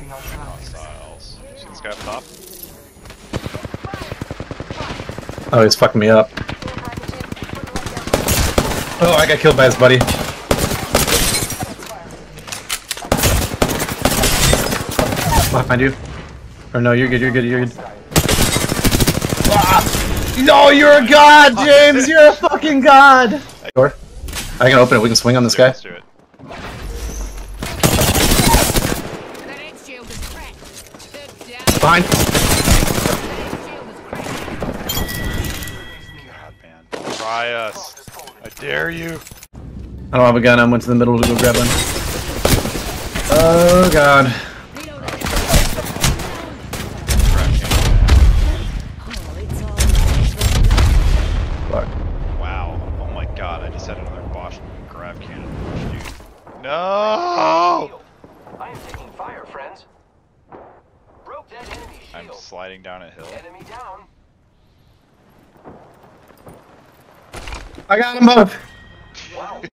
Checking our surroundings. Styles. See this guy up top? Oh, he's fucking me up. Oh, I got killed by his buddy. Behind you. Or no, you're good, you're good, you're good. Ah! No, you're a god, James! You're a fucking god! Door. I can open it, we can swing on this guy. Behind. Grenade shield is cracked. God, man. Try us. I dare you. I don't have a gun, I went to the middle to go grab one. Oh god. Fuck. Wow. Oh my god, I just had another Bosch grab cannon. No! I am taking fire, friends. Broke that enemy I'm sliding down a hill. Enemy down. I got him both!